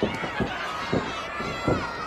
あっ!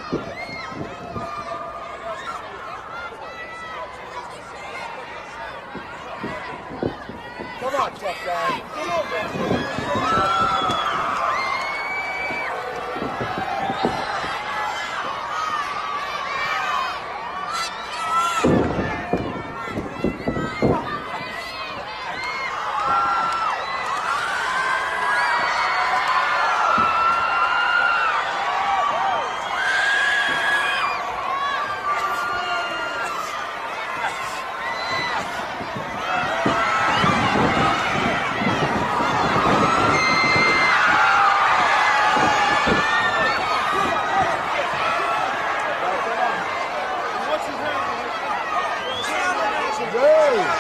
Hey!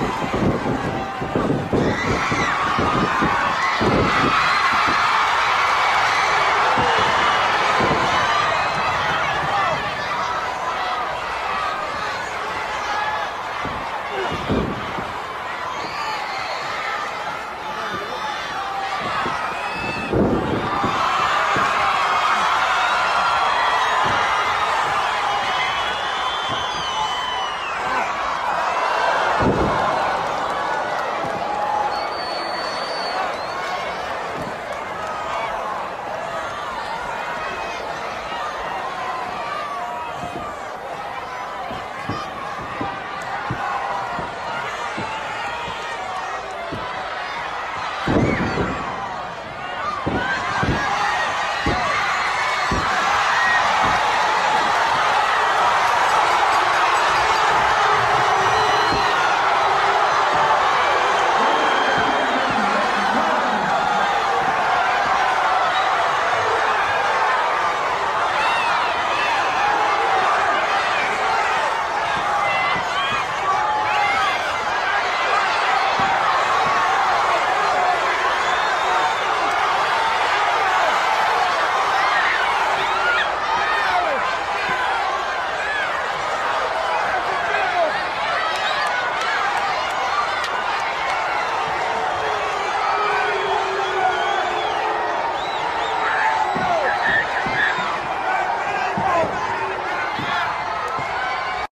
Thank you.